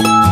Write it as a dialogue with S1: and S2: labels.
S1: you.